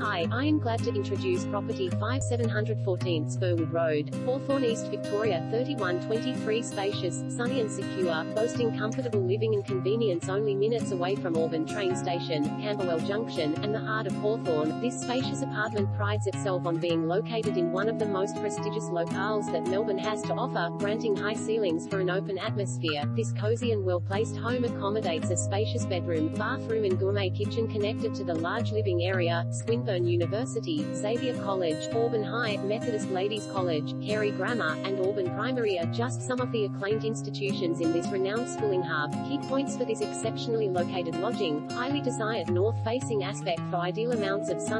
Hi, I am glad to introduce property 5714 Burwood Road, Hawthorn East Victoria 3123 spacious, sunny and secure, boasting comfortable living and convenience only minutes away from Auburn train station, Camberwell Junction, and the heart of Hawthorn. This spacious apartment prides itself on being located in one of the most prestigious locales that Melbourne has to offer, granting high ceilings for an open atmosphere. This cozy and well-placed home accommodates a spacious bedroom, bathroom and gourmet kitchen connected to the large living area, Swinburne University, Xavier College, Auburn High, Methodist Ladies College, Carey Grammar, and Auburn Primary are just some of the acclaimed institutions in this renowned schooling hub. Key points for this exceptionally located lodging, highly desired north-facing aspect for ideal amounts of sun